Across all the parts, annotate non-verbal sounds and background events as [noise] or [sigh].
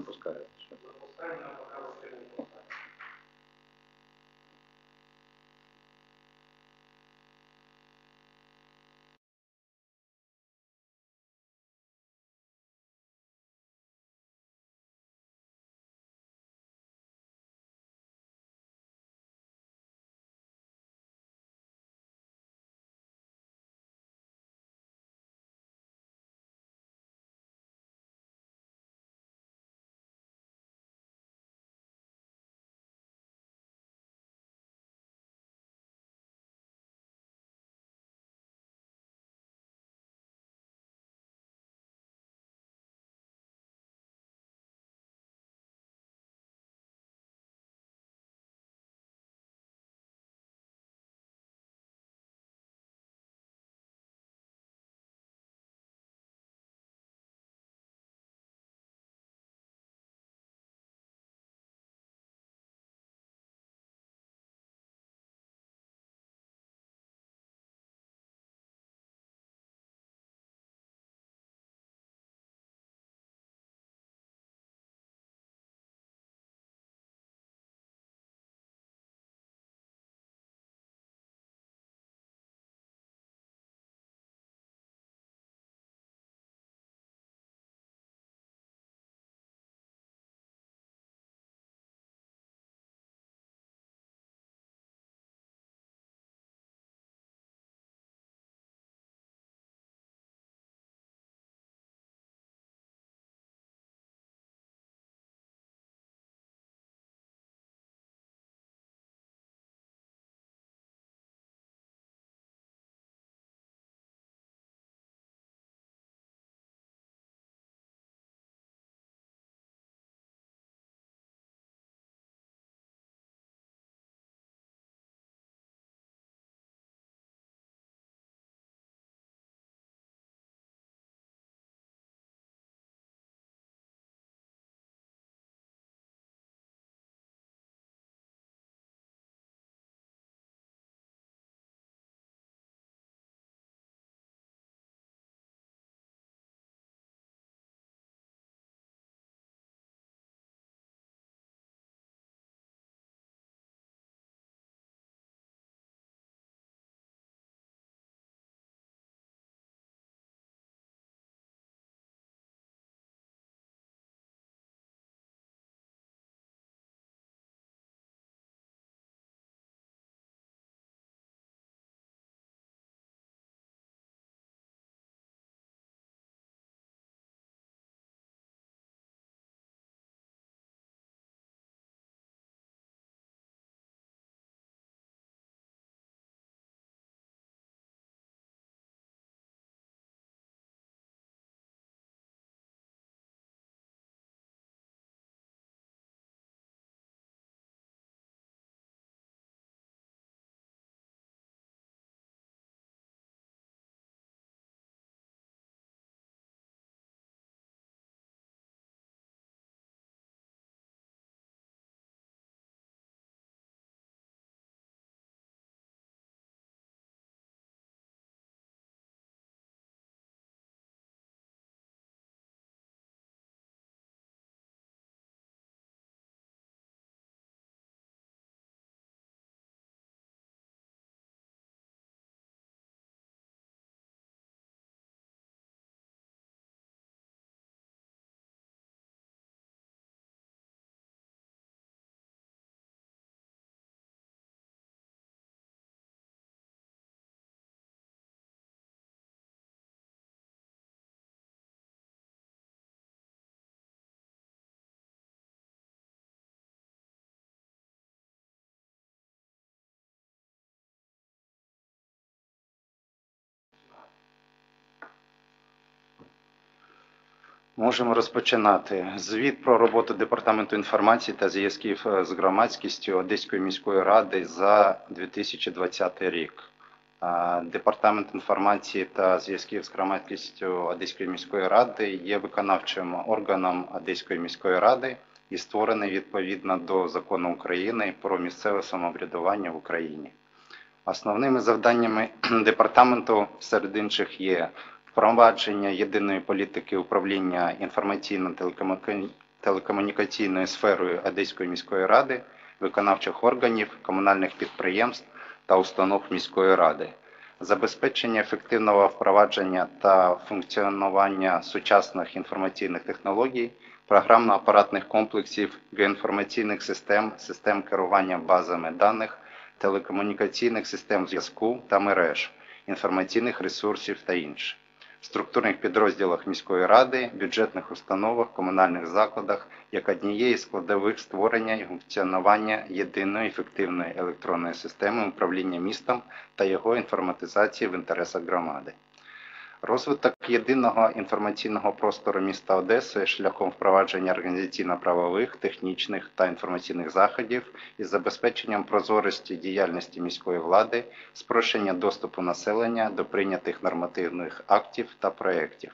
Не пускають. Можемо розпочинати. Звіт про роботу Департаменту інформації та зв'язків е, з громадськістю Одеської міської ради за 2020 рік. Департамент інформації та зв'язків з громадськістю Одеської міської ради є виконавчим органом Одеської міської ради і створений відповідно до закону України про місцеве самоврядування в Україні. Основними завданнями [clears throat] департаменту серед інших є впровадження єдиної політики управління інформаційно-телекомуніка- телекомунікаційною сферою Одеської міської ради, виконавчих органів, комунальних підприємств та установ міської ради, забезпечення ефективного впровадження та функціонування сучасних інформаційних технологій, програмно-апаратних комплексів, геоінформаційних систем, систем керування базами даних, телекомунікаційних систем зв'язку та мереж, інформаційних ресурсів та інше. Структурних підрозділах міської ради, бюджетних установах, комунальних закладах як однієї складових створення і функціонування єдиної ефективної електронної системи управління містом та його інформатизації в інтересах громади. Розвиток єдиного інформаційного простору міста Одеси шляхом впровадження організаційно-правових, технічних та інформаційних заходів із забезпеченням прозорості діяльності міської влади, спрощення доступу населення до прийнятих нормативних актів та проєктів,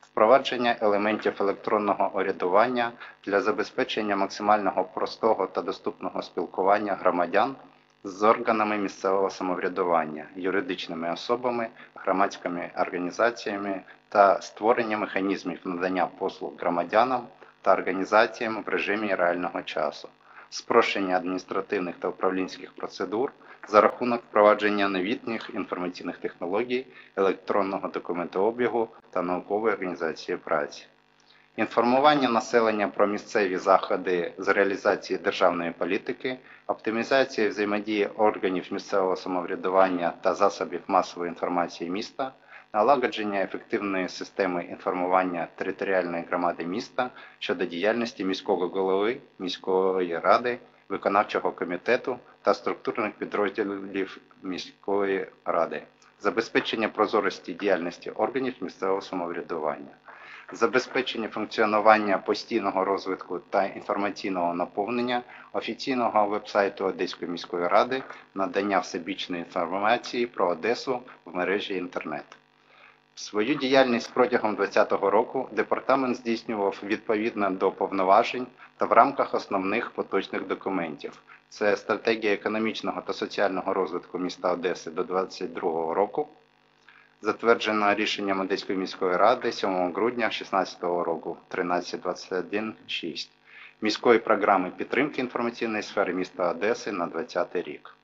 впровадження елементів електронного орядування для забезпечення максимального простого та доступного спілкування громадян з органами місцевого самоврядування, юридичними особами, громадськими організаціями та створення механізмів надання послуг громадянам та організаціям в режимі реального часу, спрощення адміністративних та управлінських процедур за рахунок впровадження новітніх інформаційних технологій, електронного документообігу та наукової організації праці. Інформування населення про місцеві заходи з реалізації державної політики, оптимізація взаємодії органів місцевого самоврядування та засобів масової інформації міста, налагодження ефективної системи інформування територіальної громади міста щодо діяльності міського голови, міської ради, виконавчого комітету та структурних підрозділів міської ради, забезпечення прозорості діяльності органів місцевого самоврядування забезпечення функціонування постійного розвитку та інформаційного наповнення офіційного вебсайту Одеської міської ради, надання всебічної інформації про Одесу в мережі інтернет. Свою діяльність протягом 2020 року департамент здійснював відповідно до повноважень та в рамках основних поточних документів. Це стратегія економічного та соціального розвитку міста Одеси до 2022 року, затверджена рішенням Одеської міської ради 7 грудня 2016 року 1321.6 міської програми підтримки інформаційної сфери міста Одеси на 2020 рік.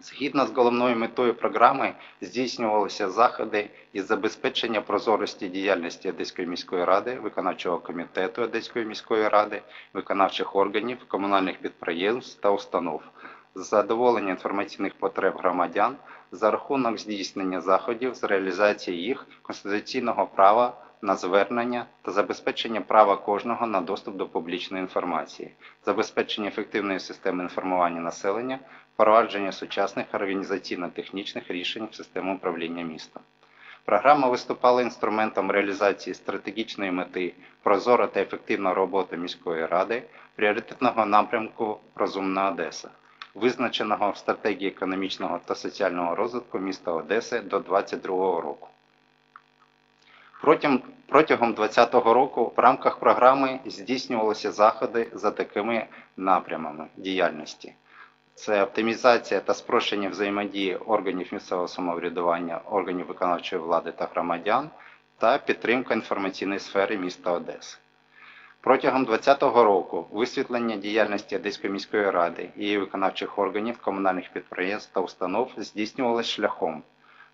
Згідно з головною метою програми здійснювалися заходи із забезпечення прозорості діяльності Одеської міської ради, виконавчого комітету Одеської міської ради, виконавчих органів, комунальних підприємств та установ, задоволення інформаційних потреб громадян за рахунок здійснення заходів з реалізації їх конституційного права на звернення та забезпечення права кожного на доступ до публічної інформації, забезпечення ефективної системи інформування населення, впровадження сучасних організаційно-технічних рішень в систему управління містом. Програма виступала інструментом реалізації стратегічної мети прозора та ефективна робота міської ради, пріоритетного напрямку Розумна Одеса визначеного в стратегії економічного та соціального розвитку міста Одеси до 2022 року. Протягом протягом 2020 року в рамках програми здійснювалися заходи за такими напрямами діяльності. Це оптимізація та спрощення взаємодії органів місцевого самоврядування, органів виконавчої влади та громадян та підтримка інформаційної сфери міста Одеси. Протягом 2020 року висвітлення діяльності Одеської міської ради і її виконавчих органів, комунальних підприємств та установ здійснювалось шляхом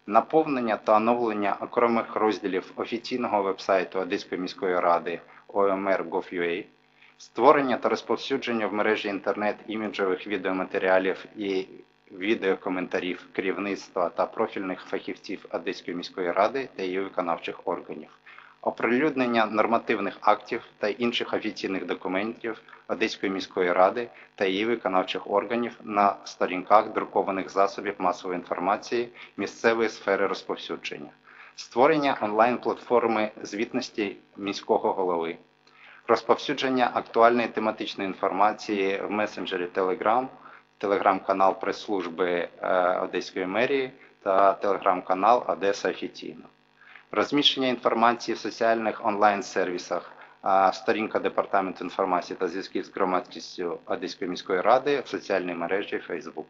наповнення та оновлення окремих розділів офіційного вебсайту Одеської міської ради OMR.gov.ua, створення та розповсюдження в мережі інтернет іміджових відеоматеріалів і відеокоментарів керівництва та профільних фахівців Одеської міської ради та її виконавчих органів оприлюднення нормативних актів та інших офіційних документів Одеської міської ради та її виконавчих органів на сторінках друкованих засобів масової інформації місцевої сфери розповсюдження, створення онлайн-платформи звітності міського голови, розповсюдження актуальної тематичної інформації в месенджері Telegram, телеграм-канал прес-служби е, Одеської мерії та телеграм-канал Одеса Офіційно розміщення інформації в соціальних онлайн-сервісах, сторінка Департаменту інформації та зв'язків з громадськістю Одеської міської ради в соціальній мережі Facebook.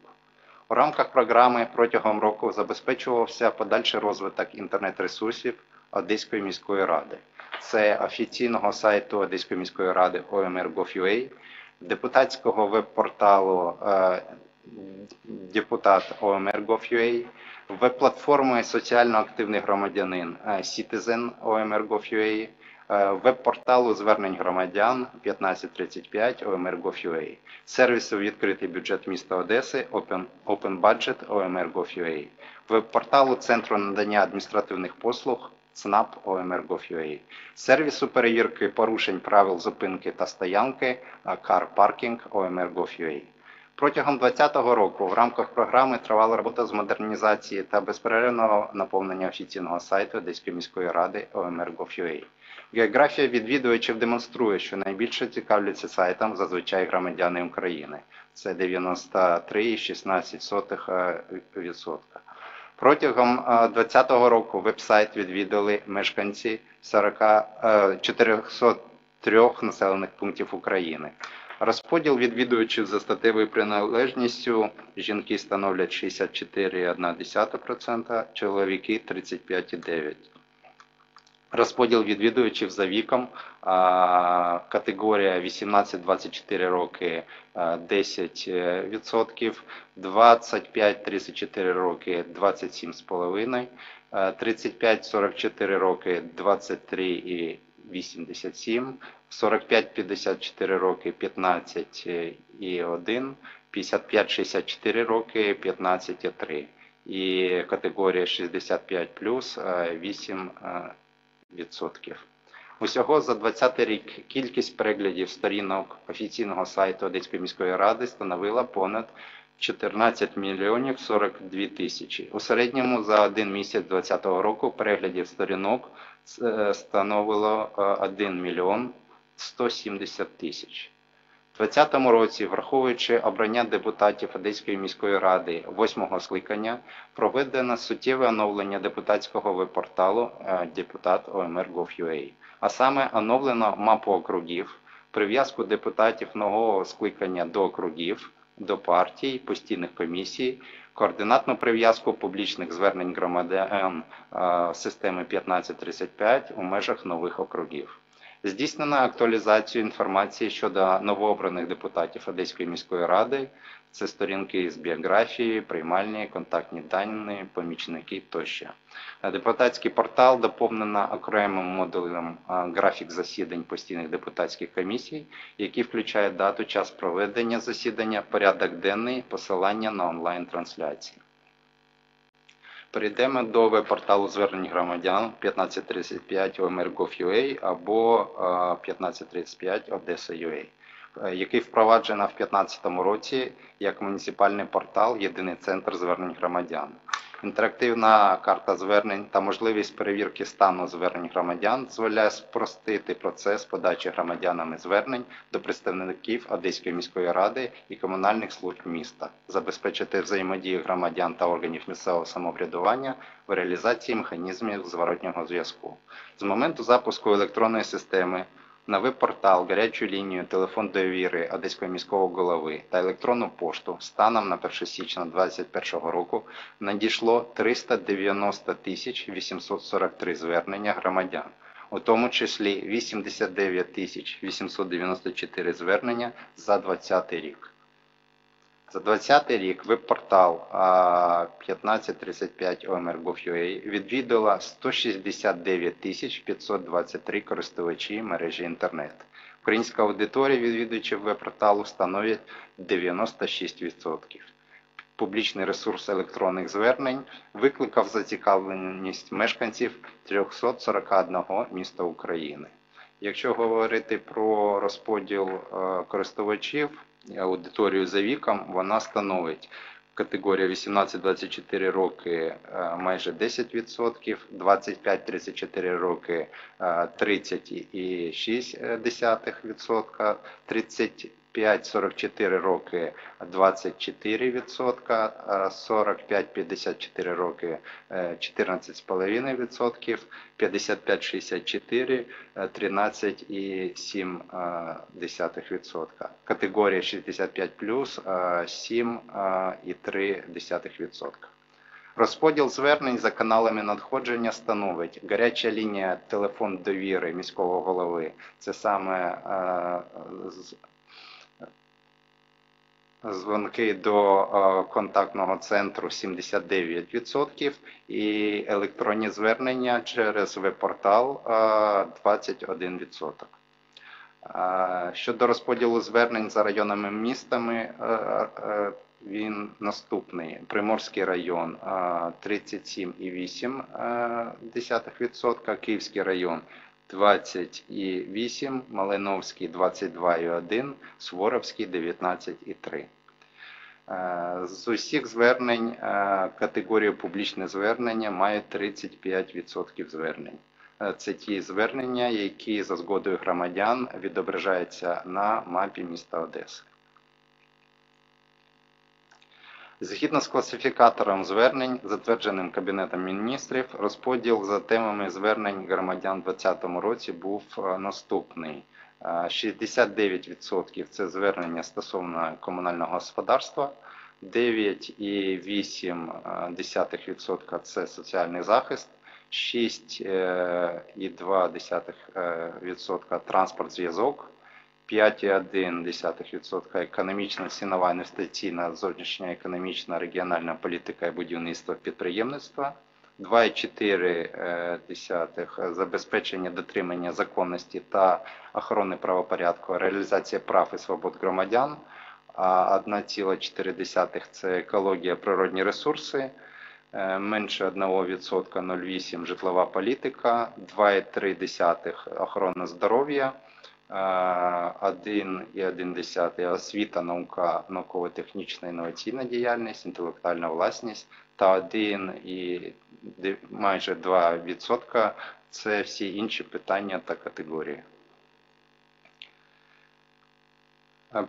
У рамках програми протягом року забезпечувався подальший розвиток інтернет-ресурсів Одеської міської ради. це офіційного сайту Одеської міської ради OMR.gov.ua, депутатського веб-порталу депутат OMR.gov.ua, веб-платформи соціально активний громадянин е, Citizen OMR.gov.ua, е, веб-порталу звернень громадян 1535 OMR.gov.ua, сервісу відкритий бюджет міста Одеси Open, Open Budget OMR.gov.ua, веб-порталу Центру надання адміністративних послуг ЦНАП OMR.gov.ua, сервісу перевірки порушень правил зупинки та стоянки Car Parking OMR.gov.ua. Протягом 2020 року в рамках програми тривала робота з модернізації та безперервного наповнення офіційного сайту Одеської міської ради OMR.gov.ua. Географія відвідувачів демонструє, що найбільше цікавляться сайтом зазвичай громадяни України. Це 93,16%. Протягом 2020 року веб-сайт відвідали мешканці 40, е, 403 населених пунктів України. Розподіл відвідувачів за статевою приналежністю жінки становлять 64,1%, чоловіки 35,9%. Розподіл відвідувачів за віком категорія 18-24 роки 10%, 25-34 роки 27,5%, 35-44 роки 23,87%, 45-54 роки 15,1%, 55-64 роки 15,3%. І категорія 65 плюс 8 відсотків. Усього за 2020 рік кількість переглядів сторінок офіційного сайту Одеської міської ради становила понад 14 мільйонів 42 тисячі. У середньому за один місяць 2020 року переглядів сторінок е, становило е, 1 мільйон 170 тисяч. У 2020 році, враховуючи обрання депутатів Одеської міської ради восьмого скликання, проведено суттєве оновлення депутатського веб-порталу е, депутат OMR.gov.ua, а саме оновлено мапу округів, прив'язку депутатів нового скликання до округів, до партій, постійних комісій, координатну прив'язку публічних звернень громадян е, системи 1535 у межах нових округів. Здійснено актуалізацію інформації щодо новообраних депутатів Одеської міської ради. Це сторінки з біографії, приймальні, контактні дані, помічники тощо. Депутатський портал доповнено окремим модулем графік засідань постійних депутатських комісій, який включає дату, час проведення засідання, порядок денний, посилання на онлайн-трансляції. Перейдемо до веб-порталу звернень громадян 1535 OMR.gov.ua або 1535 Odessa.ua, який впроваджено в 2015 році як муніципальний портал Єдиний центр звернень громадян. Інтерактивна карта звернень та можливість перевірки стану звернень громадян дозволяє спростити процес подачі громадянами звернень до представників Одеської міської ради і комунальних служб міста, забезпечити взаємодію громадян та органів місцевого самоврядування в реалізації механізмів зворотнього зв'язку. З моменту запуску електронної системи на веб-портал, гарячу лінію, телефон довіри Одеського міського голови та електронну пошту станом на 1 січня 2021 року надійшло 390 тисяч 843 звернення громадян, у тому числі 89 тисяч 894 звернення за 2020 рік. За 2020 рік веб-портал 1535 OMR.gov.ua відвідало 169 тисяч 523 користувачі мережі інтернет. Українська аудиторія відвідувачів веб-порталу становить 96%. Публічний ресурс електронних звернень викликав зацікавленість мешканців 341 міста України. Якщо говорити про розподіл користувачів, аудиторію за віком, вона становить категорія 18-24 роки майже 10%, 25-34 роки 30,6%, 35-44 роки 24%, 45-54 роки 14,5%, 55-64 13,7%. Категорія 65 плюс 7,3%. Розподіл звернень за каналами надходження становить гаряча лінія телефон довіри міського голови. Це саме е, дзвонки до е, контактного центру 79% і електронні звернення через веб-портал е, 21%. Е, Щодо розподілу звернень за районами містами, е, е, він наступний. Приморський район е, 37,8%, Київський район 20,8%, Малиновський 22,1%, Суворовський 19,3%. Е, З усіх звернень категорію категорія публічне звернення має 35% звернень. Е, Це ті звернення, які за згодою громадян відображаються на мапі міста Одеси. Згідно з класифікатором звернень, затвердженим Кабінетом міністрів, розподіл за темами звернень громадян у 2020 році був е, наступний. Е, 69% це звернення стосовно комунального господарства, 9,8% це соціальний захист, 6,2% транспорт зв'язок, 5,1% економічна цінова інвестиційна зовнішня економічна регіональна політика і будівництво підприємництва, 2,4% забезпечення дотримання законності та охорони правопорядку, реалізація прав і свобод громадян, а 1,4% це екологія, природні ресурси, е, менше 1% 0,8% житлова політика, 2,3% охорона здоров'я, е, 1,1% освіта, наука, науково-технічна інноваційна діяльність, інтелектуальна власність та 1 і майже 2% це всі інші питання та категорії.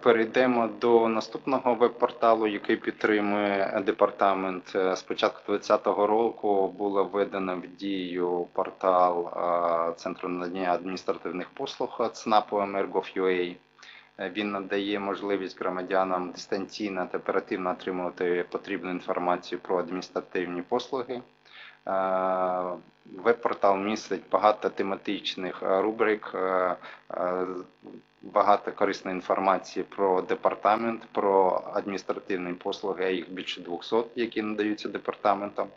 Перейдемо до наступного веб-порталу, який підтримує департамент. Е, З початку 2020 року було введено в дію портал е, Центру надання адміністративних послуг ЦНАПу Emergov.ua. Е, Він надає можливість громадянам дистанційно та оперативно отримувати потрібну інформацію про адміністративні послуги. Е, Веб-портал містить багато тематичних е, рубрик, е, е, багато корисної інформації про департамент, про адміністративні послуги, а їх більше 200, які надаються департаментом,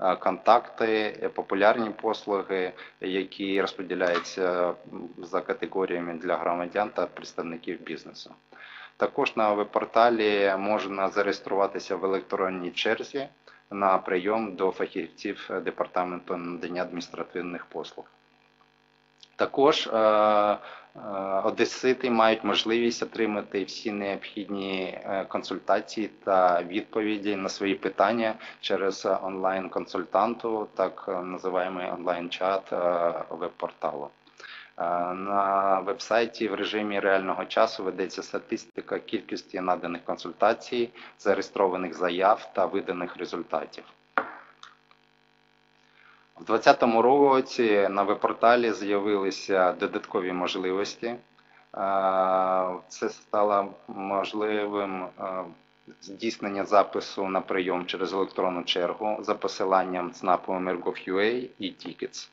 е, контакти, е, популярні послуги, які розподіляються за категоріями для громадян та представників бізнесу. Також на веб-порталі можна зареєструватися в електронній черзі на прийом до фахівців департаменту надання адміністративних послуг. Також е, е, одесити мають можливість отримати всі необхідні е, консультації та відповіді на свої питання через онлайн-консультанту, так називаємо онлайн-чат веб-порталу. На вебсайті в режимі реального часу ведеться статистика кількості наданих консультацій, зареєстрованих заяв та виданих результатів. У 2020 році на веб-порталі з'явилися додаткові можливості. Е, Це стало можливим е, здійснення запису на прийом через електронну чергу за посиланням ЦНАПу Mergov.ua і Tickets.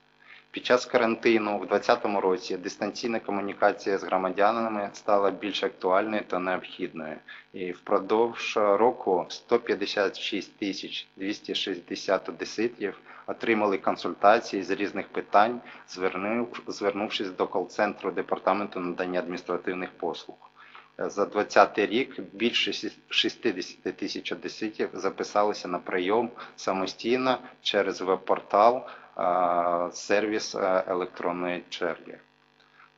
Під час карантину в 2020 році дистанційна комунікація з громадянами стала більш актуальною та необхідною. І впродовж року 156 тисяч 260 одеситів отримали консультації з різних питань, звернувшись до кол-центру департаменту надання адміністративних послуг. За 2020 рік більше 60 тисяч одеситів записалися на прийом самостійно через веб-портал сервіс е, електронної черги.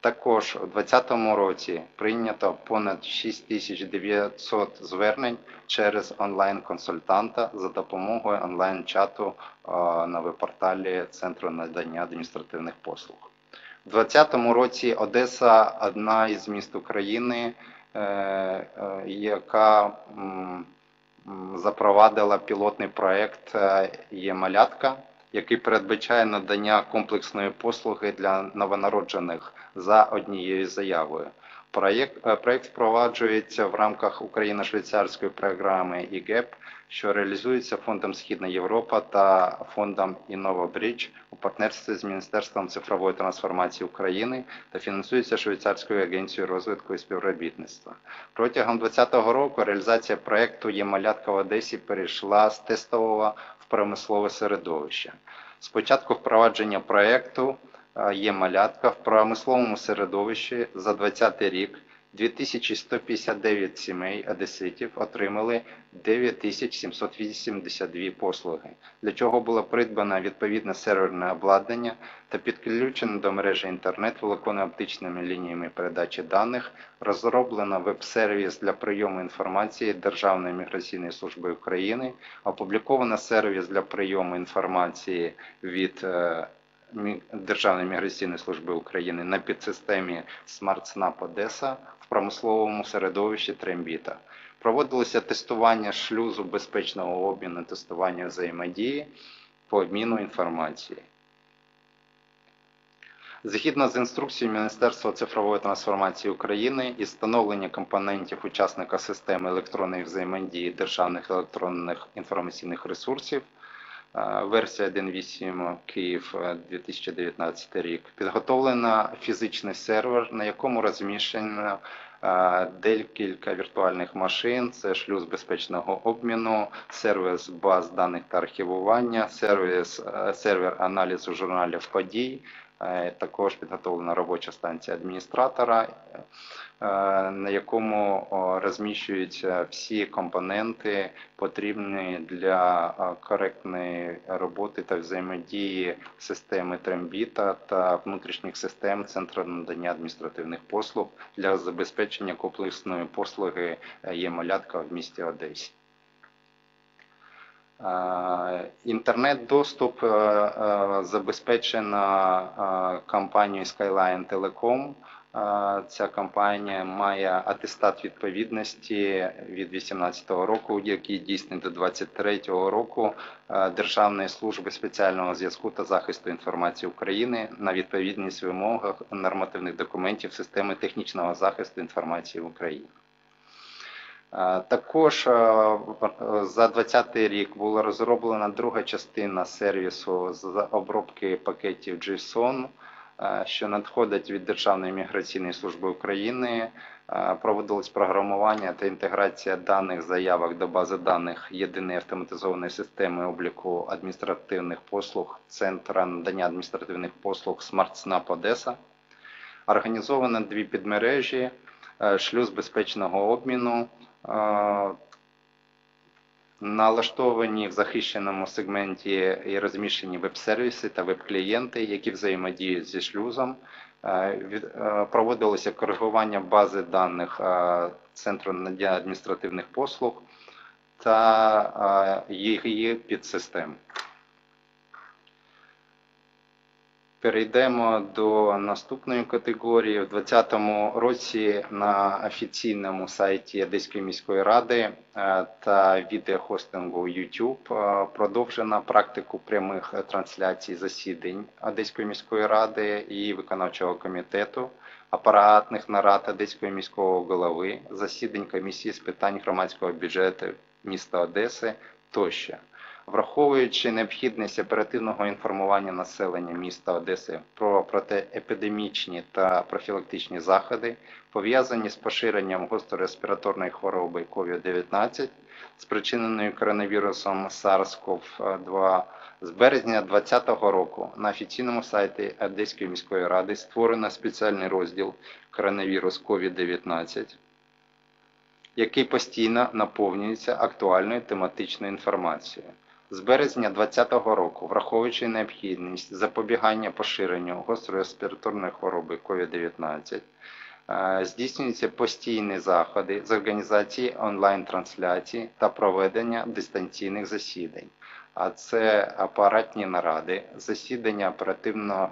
Також у 2020 році прийнято понад 6900 звернень через онлайн-консультанта за допомогою онлайн-чату е, на веб-порталі Центру надання адміністративних послуг. У 2020 році Одеса одна із міст України, е, яка запровадила пілотний проект «Є малятка», який передбачає надання комплексної послуги для новонароджених за однією заявою. Проєкт, е, проєкт впроваджується в рамках Україно-швейцарської програми ІГЕП, що реалізується Фондом Східна Європа та фондом InnovaBridge у партнерстві з Міністерством цифрової трансформації України та фінансується Швейцарською агенцією розвитку і співробітництва. Протягом 2020 року реалізація проєкту «Є-малятка» в Одесі перейшла з тестового промислове середовище. Спочатку впровадження проєкту е, є малятка в промисловому середовищі за 2020 рік 2159 сімей одеситів отримали 9782 послуги, для чого було придбано відповідне серверне обладнання та підключено до мережі інтернет волоконно-оптичними лініями передачі даних, розроблено веб-сервіс для прийому інформації Державної міграційної служби України, опубліковано сервіс для прийому інформації від е, Державної міграційної служби України на підсистемі SmartSnap Одеса в промисловому середовищі Трембіта. Проводилося тестування шлюзу безпечного обміну, тестування взаємодії по обміну інформації. Згідно з інструкцією Міністерства цифрової трансформації України і встановлення компонентів учасника системи електронної взаємодії державних електронних інформаційних ресурсів, версія 1.8 Київ е, 2019 рік, підготовлено фізичний сервер, на якому розміщено е, декілька віртуальних машин, це шлюз безпечного обміну, сервіс баз даних та архівування, сервіс, е, сервер аналізу журналів подій, Е, Також підготовлена робоча станція адміністратора, е, на якому розміщуються всі компоненти, потрібні для е, коректної роботи та взаємодії системи Трембіта та внутрішніх систем Центру надання адміністративних послуг для забезпечення комплексної послуги е, є-малятка в місті Одесі. Е, Інтернет-доступ е, е, забезпечено е, компанією Skyline Telecom. Ця компанія має атестат відповідності від 2018 року, який дійсний до 2023 року Державної служби спеціального зв'язку та захисту інформації України на відповідність вимогах нормативних документів системи технічного захисту інформації в Україні. Також за 2020 рік була розроблена друга частина сервісу з обробки пакетів JSON, що надходить від Державної міграційної служби України. Е, Проводилось програмування та інтеграція даних заявок до бази даних єдиної автоматизованої системи обліку адміністративних послуг Центра надання адміністративних послуг SmartSnap Одеса. Організовано дві підмережі, е, шлюз безпечного обміну, е, налаштовані в захищеному сегменті і розміщені веб-сервіси та веб-клієнти, які взаємодіють зі шлюзом. Е, е, Проводилося коригування бази даних е, Центру надання адміністративних послуг та їх підсистем. Перейдемо до наступної категорії. У 2020 році на офіційному сайті Одеської міської ради е, та відеохостингу YouTube е, продовжена практику прямих трансляцій засідань Одеської міської ради і виконавчого комітету, апаратних нарад Одеського міського голови, засідань комісії з питань громадського бюджету міста Одеси тощо. Враховуючи необхідність оперативного інформування населення міста Одеси про протиепідемічні та профілактичні заходи, пов'язані з поширенням гострореспіраторної хвороби COVID-19, спричиненої коронавірусом SARS-CoV-2, з березня 2020 року на офіційному сайті Одеської міської ради створено спеціальний розділ коронавірус COVID-19, який постійно наповнюється актуальною тематичною інформацією. З березня 2020 року, враховуючи необхідність запобігання поширенню гострореспіраторної хвороби COVID-19, е, здійснюються постійні заходи з організації онлайн-трансляції та проведення дистанційних засідань. А це апаратні наради, засідання оперативного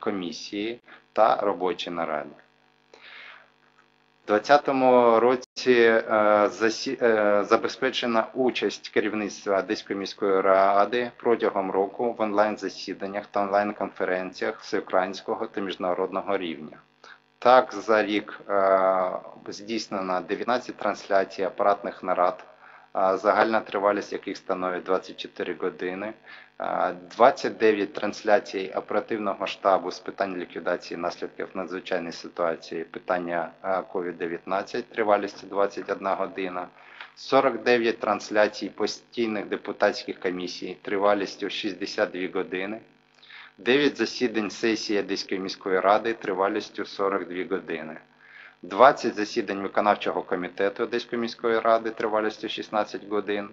комісії та робочі наради. У 2020 році е, е, забезпечена участь керівництва Одеської міської ради протягом року в онлайн-засіданнях та онлайн-конференціях всеукраїнського та міжнародного рівня. Так, за рік е, здійснено 19 трансляцій апаратних нарад, загальна тривалість яких становить 24 години, е, 29 трансляцій оперативного штабу з питань ліквідації наслідків надзвичайної ситуації, питання е, COVID-19, тривалістю 21 година, 49 трансляцій постійних депутатських комісій, тривалістю 62 години. 9 засідань сесії Одеської міської ради тривалістю 42 години. 20 засідань виконавчого комітету Одеської міської ради тривалістю 16 годин.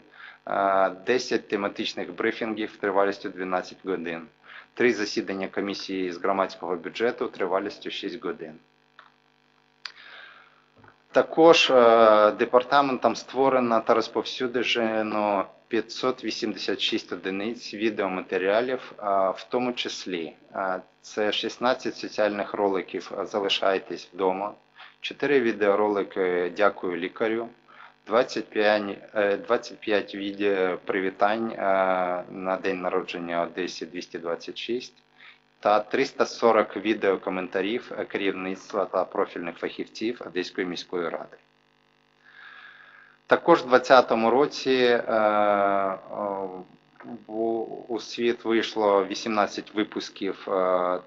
е, 10 тематичних брифінгів тривалістю 12 годин. 3 засідання комісії з громадського бюджету тривалістю 6 годин. Також е, департаментом створено та розповсюджено 586 одиниць відеоматеріалів, е, в тому числі е, це 16 соціальних роликів е, Залишайтесь вдома, 4 відеоролики Дякую лікарю, 25, е, 25 відео привітань на день народження Одесі 226 та 340 відеокоментарів керівництва та профільних фахівців Одеської міської ради. Також у 2020 році е, у- світ вийшло 18 випусків е,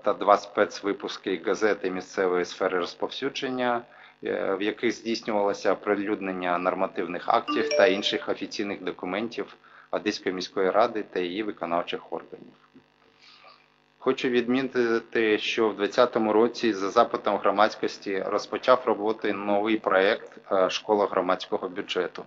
та два спецвипуски газети місцевої сфери розповсюдження, е, в яких здійснювалося оприлюднення нормативних актів та інших офіційних документів Одеської міської ради та її виконавчих органів. Хочу відмітити, що в 2020 році за запитом громадськості розпочав роботи новий проєкт е, Школа громадського бюджету.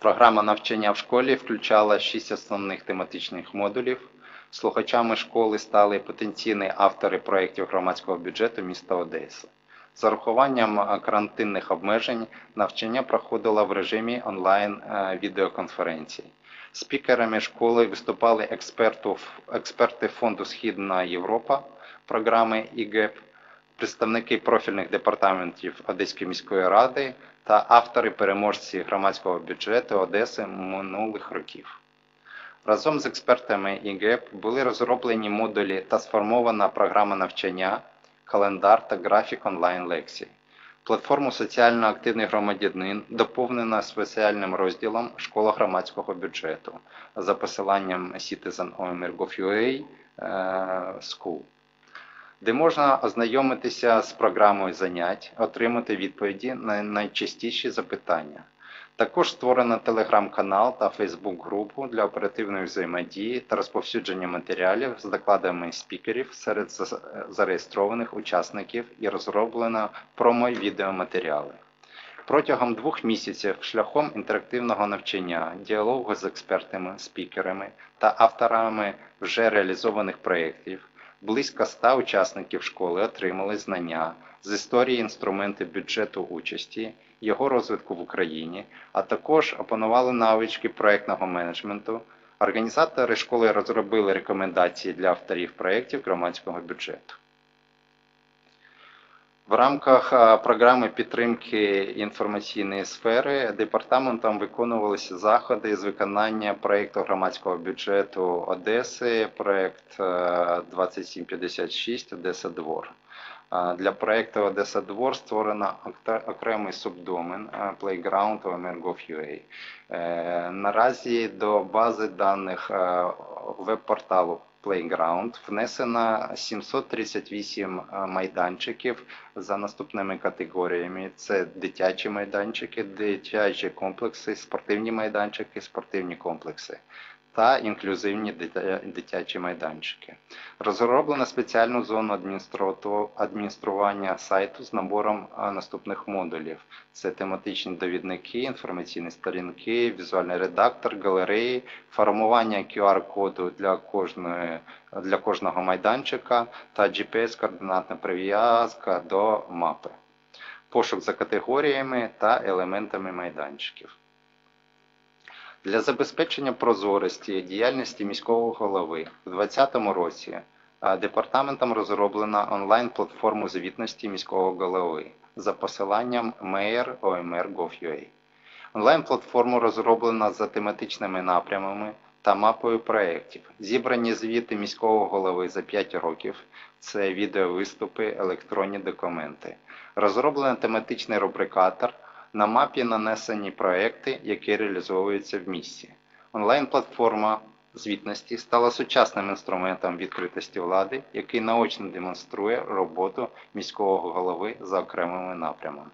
Програма навчання в школі включала шість основних тематичних модулів. Слухачами школи стали потенційні автори проєктів громадського бюджету міста Одеси. З урахуванням е, карантинних обмежень навчання проходило в режимі онлайн е, відеоконференцій. Спікерами школи виступали експерти Фонду Східна Європа програми ІГЕП, представники профільних департаментів Одеської міської ради та автори переможці громадського бюджету Одеси минулих років. Разом з експертами ІГЕП були розроблені модулі та сформована програма навчання, календар та графік онлайн-лекцій. Платформу соціально активний громадянин доповнена спеціальним розділом Школа громадського бюджету за посиланням citizen.omr.gov.ua е, School, де можна ознайомитися з програмою занять, отримати відповіді на найчастіші запитання. Також створено телеграм-канал та фейсбук-групу для оперативної взаємодії та розповсюдження матеріалів з докладами спікерів серед зареєстрованих учасників і розроблено промо-відеоматеріали. Протягом двох місяців шляхом інтерактивного навчання, діалогу з експертами, спікерами та авторами вже реалізованих проєктів близько ста учасників школи отримали знання з історії інструменти бюджету участі, його розвитку в Україні, а також опанували навички проєктного менеджменту. Організатори школи розробили рекомендації для авторів проєктів громадського бюджету. В рамках е, програми підтримки інформаційної сфери департаментом виконувалися заходи з виконання проєкту громадського бюджету Одеси, проєкт е, 2756 Одеса Двор. Е, Для проєкту Одеса Двор створено окремий субдомен е, Playground OMR.gov.ua. Е, Наразі до бази даних е, веб-порталу Playground внесено 738 е, майданчиків за наступними категоріями: це дитячі майданчики, дитячі комплекси, спортивні майданчики, спортивні комплекси та інклюзивні дитячі майданчики. Розроблено спеціальну зону адміністрування сайту з набором наступних модулів: це тематичні довідники, інформаційні сторінки, візуальний редактор, галереї, формування QR-коду для для кожного майданчика та GPS-координатна прив'язка до мапи, пошук за категоріями та елементами майданчиків. Для забезпечення прозорості діяльності міського голови у 2020 році департаментом розроблена онлайн-платформу звітності міського голови за посиланням mayor.omr.gov.ua. Онлайн-платформа розроблена за тематичними напрямами та мапою проєктів. Зібрані звіти міського голови за 5 років. Це відеовиступи, електронні документи. Розроблений тематичний рубрикатор. На мапі нанесені проекти, які реалізовуються в місті. Онлайн-платформа звітності стала сучасним інструментом відкритості влади, який наочно демонструє роботу міського голови за окремими напрямами.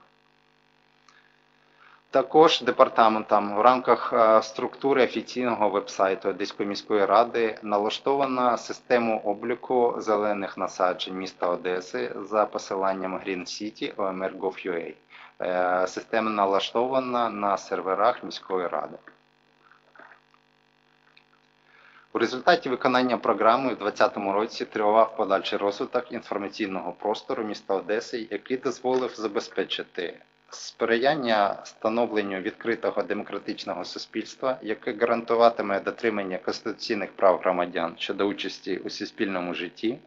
Також департаментом в рамках е, структури офіційного вебсайту Одеської міської ради налаштована систему обліку зелених насаджень міста Одеси за посиланням Green City OMR.gov.ua. Е, Система налаштована на серверах міської ради. У результаті виконання програми у 2020 році тривав подальший розвиток інформаційного простору міста Одеси, який дозволив забезпечити сприяння становленню відкритого демократичного суспільства, яке гарантуватиме дотримання конституційних прав громадян щодо участі у суспільному житті,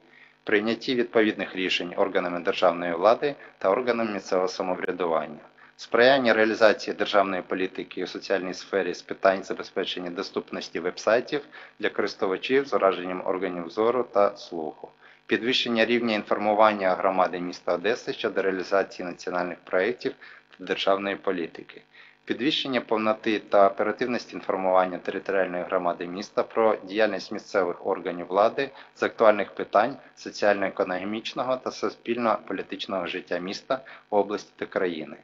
прийнятті відповідних рішень органами державної влади та органами місцевого самоврядування. Сприяння реалізації державної політики у соціальній сфері з питань забезпечення доступності вебсайтів для користувачів з ураженням органів зору та слуху, підвищення рівня інформування громади міста Одеси щодо реалізації національних проєктів та державної політики, підвищення повноти та оперативності інформування територіальної громади міста про діяльність місцевих органів влади з актуальних питань соціально-економічного та суспільно-політичного життя міста, області та країни.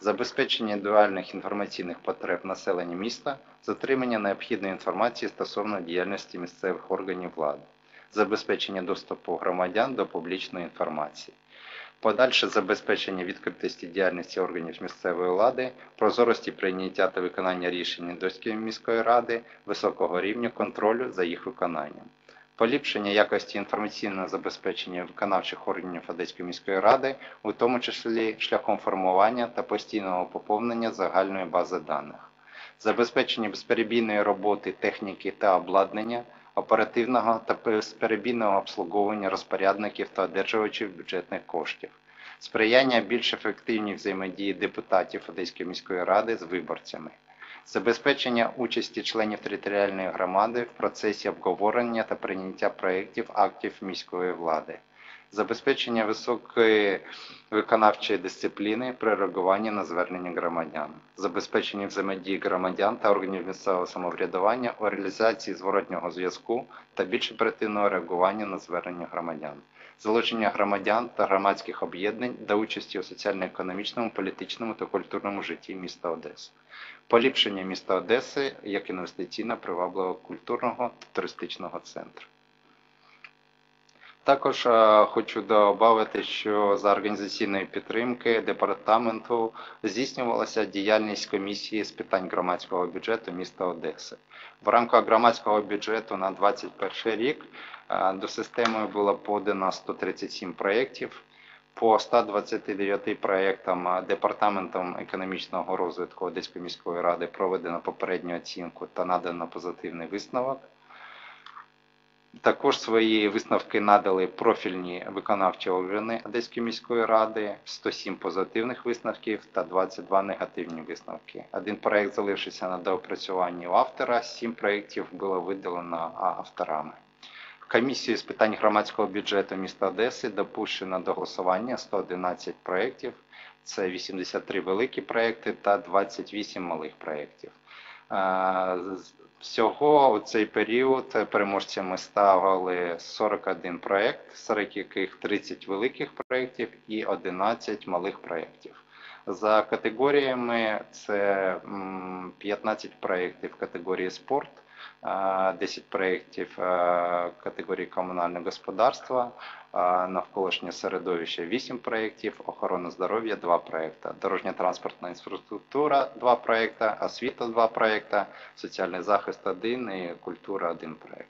Забезпечення індивідуальних інформаційних потреб населення міста, затримання необхідної інформації стосовно діяльності місцевих органів влади, забезпечення доступу громадян до публічної інформації, подальше забезпечення відкритості діяльності органів місцевої влади, прозорості прийняття та виконання рішень Одеської міської ради, високого рівня контролю за їх виконанням. Поліпшення якості інформаційного забезпечення виконавчих органів Одеської міської ради, у тому числі шляхом формування та постійного поповнення загальної бази даних, забезпечення безперебійної роботи техніки та обладнання, оперативного та безперебійного обслуговування розпорядників та одержувачів бюджетних коштів, сприяння більш ефективній взаємодії депутатів Одеської міської ради з виборцями забезпечення участі членів територіальної громади в процесі обговорення та прийняття проєктів актів міської влади, забезпечення високої виконавчої дисципліни при реагуванні на звернення громадян, забезпечення взаємодії громадян та органів місцевого самоврядування у реалізації зворотнього зв'язку та більш оперативного реагування на звернення громадян. Залучення громадян та громадських об'єднань до участі у соціально-економічному, політичному та культурному житті міста Одеси поліпшення міста Одеси як інвестиційно привабливого культурного та туристичного центру. Також е, хочу додати, що за організаційної підтримки департаменту здійснювалася діяльність комісії з питань громадського бюджету міста Одеси. В рамках громадського бюджету на 2021 рік е, до системи було подано 137 проєктів. По 129 проєктам Департаментом економічного розвитку Одеської міської ради проведено попередню оцінку та надано позитивний висновок. Також свої висновки надали профільні виконавчі органи Одеської міської ради, 107 позитивних висновків та 22 негативні висновки. Один проєкт залишився на доопрацюванні у автора, 7 проєктів було видалено авторами. Комісією з питань громадського бюджету міста Одеси допущено до голосування 111 проєктів, це 83 великі проєкти та 28 малих проєктів. Всього у цей період переможцями ставили 41 проєкт, серед яких 30 великих проєктів і 11 малих проєктів. За категоріями це 15 проєктів категорії спорт. 10 проєктів категорії комунальне господарство, навколишнє середовище 8 проєктів, охорона здоров'я 2 проєкти, дорожня транспортна інфраструктура 2 проєкти, освіта 2 проєкти, соціальний захист 1 і культура 1 проєкт.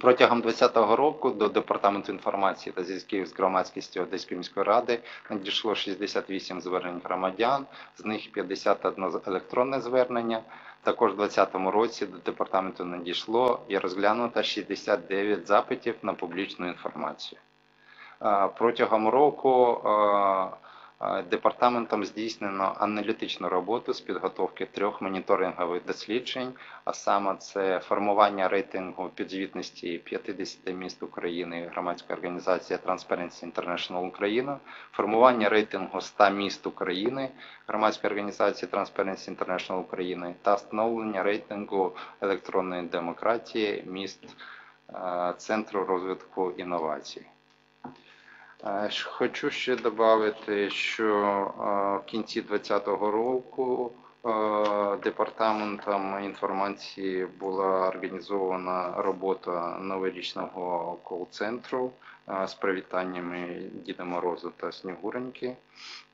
Протягом 2020 року до департаменту інформації та зв'язків з громадськістю Одеської міської ради надійшло 68 звернень громадян, з них 51 електронне звернення. Також у 2020 році до департаменту надійшло і розглянуто 69 запитів на публічну інформацію. Протягом року Е, Департаментом здійснено аналітичну роботу з підготовки трьох моніторингових досліджень, а саме це формування рейтингу підзвітності 50 міст України громадська організація Transparency International Україна, формування рейтингу 100 міст України громадської організації Transparency International України та встановлення рейтингу електронної демократії міст е, Центру розвитку інновацій. Хочу ще додати, що в кінці 2020 року департаментом інформації була організована робота новорічного кол-центру з привітаннями Діда Морозу та Снігуреньки,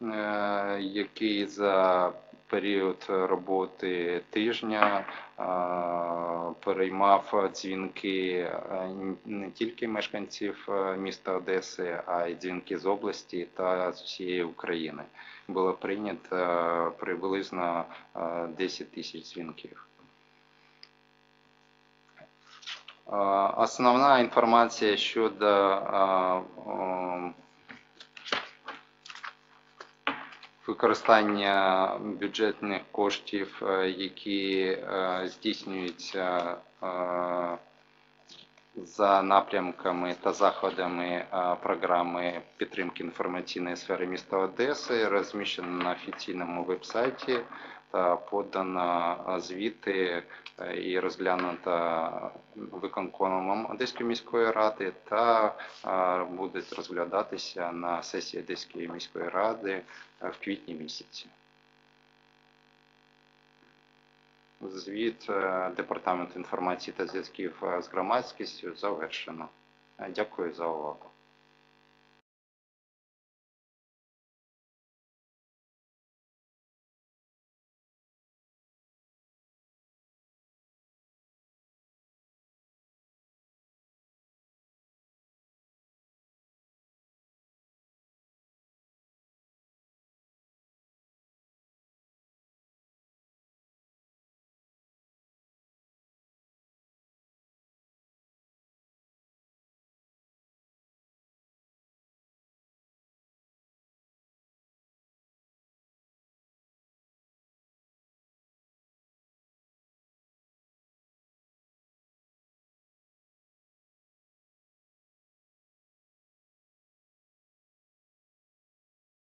е, який за період роботи тижня переймав дзвінки не тільки мешканців е, міста Одеси, а й дзвінки з області та з усієї України. Було прийнято е, приблизно е, 10 тисяч дзвінків. Основна інформація щодо використання бюджетних коштів, е, які е, здійснюються е, за напрямками та заходами програми підтримки інформаційної сфери міста Одеси, розміщено на офіційному вебсайті подано звіти е, і розглянуто виконкомом Одеської міської ради та е, будуть розглядатися на сесії Одеської міської ради е, в квітні місяці. Звіт е, Департаменту інформації та зв'язків з громадськістю завершено. Дякую за увагу.